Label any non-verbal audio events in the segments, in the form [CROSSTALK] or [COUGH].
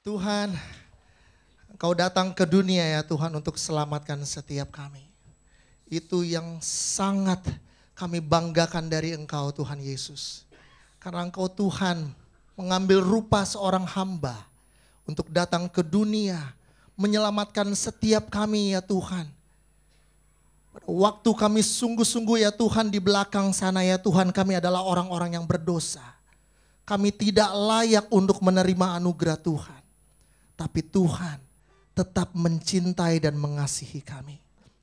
Tuhan, Engkau datang ke dunia ya Tuhan untuk selamatkan setiap kami. Itu yang sangat kami banggakan dari Engkau Tuhan Yesus. Karena Engkau Tuhan mengambil rupa seorang hamba untuk datang ke dunia menyelamatkan setiap kami ya Tuhan. Waktu kami sungguh-sungguh ya Tuhan di belakang sana ya Tuhan kami adalah orang-orang yang berdosa. Kami tidak layak untuk menerima anugerah Tuhan. Tapi Tuhan tetap mencintai dan mengasihi kami.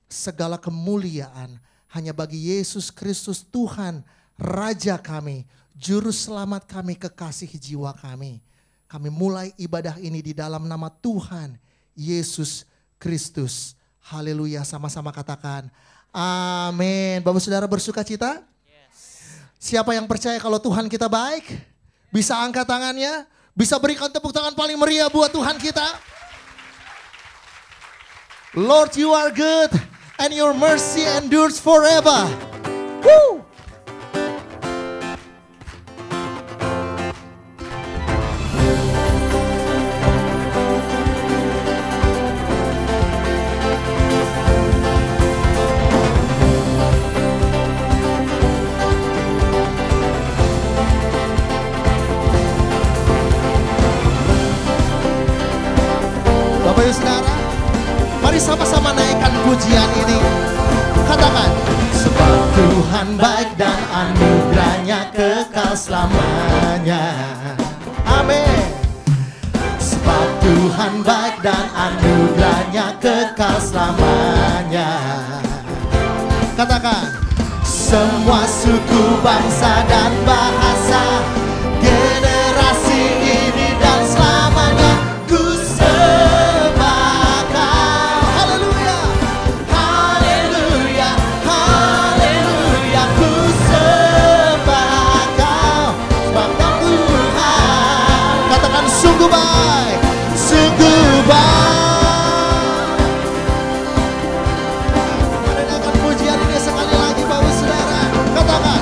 Segala kemuliaan hanya bagi Yesus Kristus Tuhan, Raja kami, Juru Selamat kami, kekasih jiwa kami. Kami mulai ibadah ini di dalam nama Tuhan, Yesus Kristus. Haleluya, sama-sama katakan amin. Bapak saudara bersuka cita? Siapa yang percaya kalau Tuhan kita baik? Bisa angkat tangannya? Bisa berikan tepuk tangan paling meriah buat Tuhan kita? Lord you are good and your mercy endures forever. Woo! Sama-sama naikkan pujian ini. Katakan, sebab Tuhan baik dan anugerahnya kekal selamanya. Amin. Sebab Tuhan baik dan anugerahnya kekal selamanya. Katakan, semua suku, bangsa dan bahasa, baik, sungguh baik. Mendengarkan pujian ini sekali lagi Bapak Saudara. Katakan.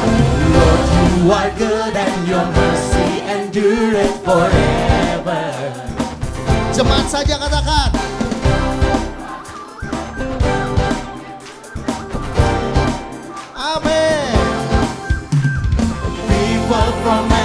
Lord you are good and your mercy endureth forever. Jemaat saja katakan. Amin. People from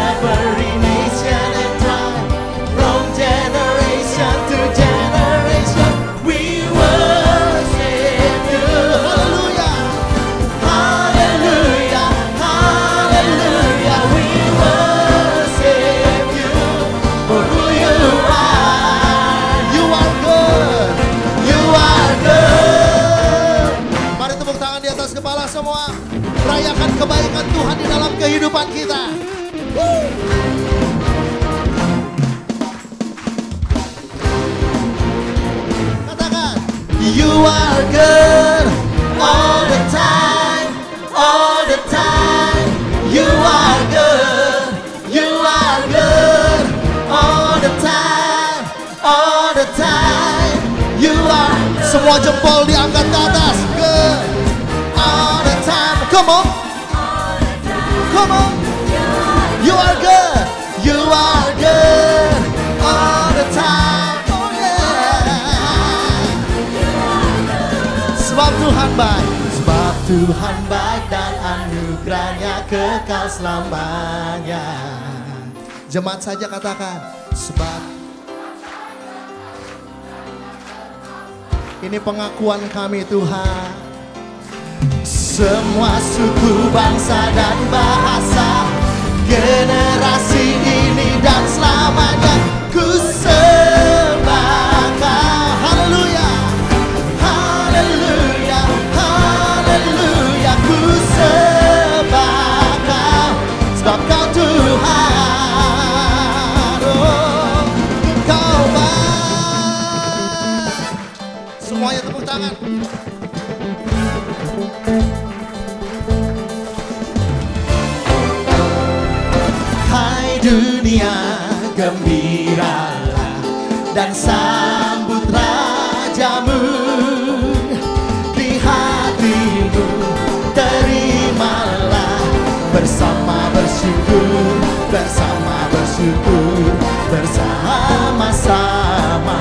Rayakan kebaikan Tuhan di dalam kehidupan kita. Woo. You are good all the time, all the time. You are good, you are good all the time, all the time. You are. Semua jempol diangkat Come on, come on. You are good, you are good all the time. Oh yeah. Sebab Tuhan baik Sebab Tuhan baik dan anugerahnya kekal selamanya Jemaat saja katakan Sebab Ini pengakuan kami Tuhan Semua suku, bangsa dan bahasa. Generasi ini dan selamanya Ku dunia, gembiralah dan sambut rajamu di hatimu terimalah bersama bersyukur bersama bersyukur bersama sama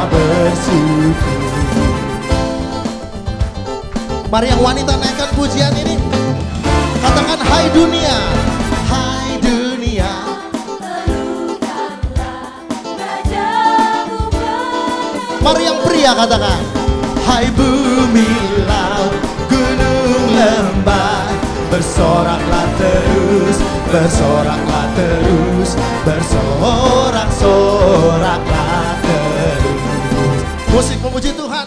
Mari yang wanita naikkan pujian ini. Katakan hai dunia. Mari yang pria katakan. Hai bumi laut gunung lembah bersoraklah terus bersoraklah terus bersorak-soraklah terus musik memuji Tuhan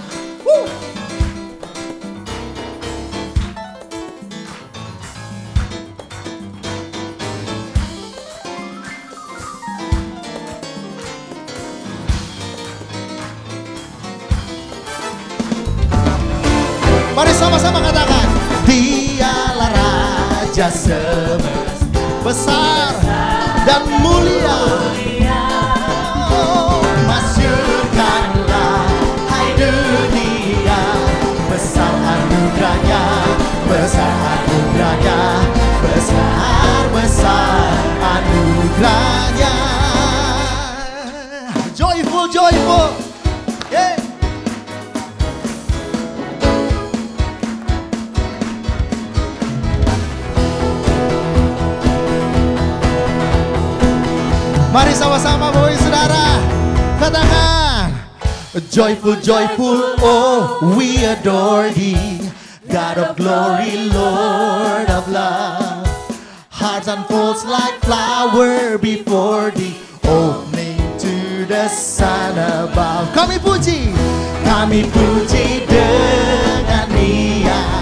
semesta Besar dan mulia. Oh, Masyurkanlah Hai dunia Besar anugerahnya Besar anugerahnya Besar-besar anugerahnya. Joyful, joyful. Mari sama-sama Ibu Saudara. Katakan Joyful, joyful, oh we adore thee. God of glory, Lord of love. Hearts unfolds like flower before thee. Opening to the sun above. Kami puji. Kami puji dengan riang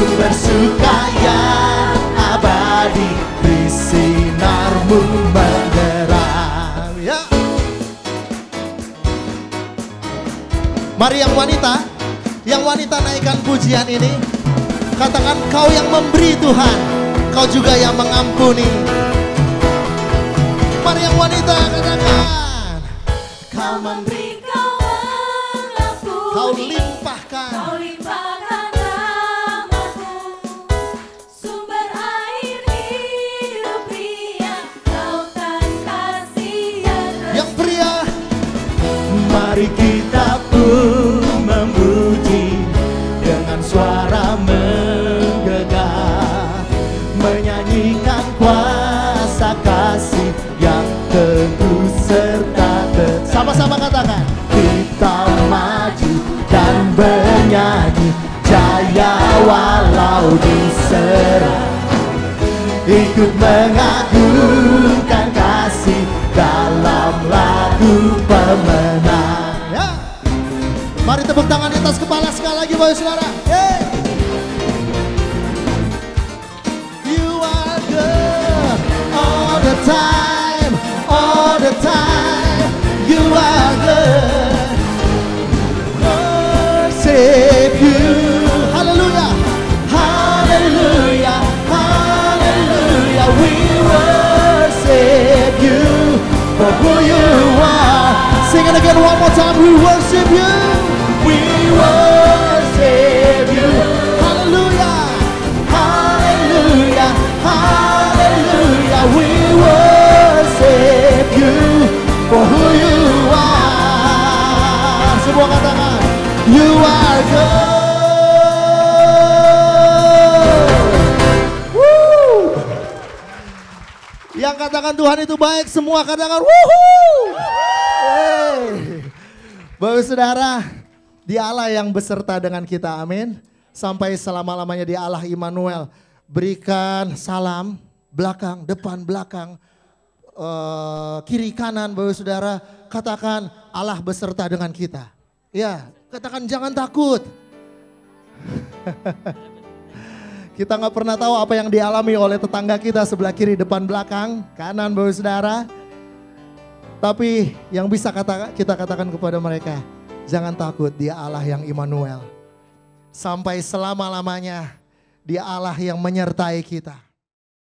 Sumber suka yang abadi Di sinarmu menerang ya. Mari yang wanita Yang wanita naikkan pujian ini. Katakan kau yang memberi Tuhan Kau juga yang mengampuni Kita pun memuji Dengan suara menggegah Menyanyikan kuasa kasih Yang teguh serta tet- Sama-sama katakan. Kita maju dan bernyanyi Jaya walau diserang ikut mengagungkan kasih dalam lagu pemenang. Mari tepuk tangan di atas kepala sekali lagi, Bapak Saudara. Yeay. You are good all the time, all the time. You are good. Worship you. Hallelujah. Hallelujah. Hallelujah. We worship you for who you are. Sing it again one more time. We worship you. Yang katakan Tuhan itu baik, semua katakan wuhu. Hey. Bapak saudara, di Allah yang beserta dengan kita, amin. Sampai selama-lamanya di Allah Immanuel. Berikan salam, belakang, depan, belakang, eh, kiri, kanan, Bapak saudara. Katakan Allah beserta dengan kita. Ya, katakan jangan takut. [LAUGHS] Kita nggak pernah tahu apa yang dialami oleh tetangga kita sebelah kiri, depan, belakang, kanan, bawah saudara. Tapi yang bisa kata, kita katakan kepada mereka, jangan takut, dia Allah yang Immanuel. Sampai selama-lamanya, dia Allah yang menyertai kita.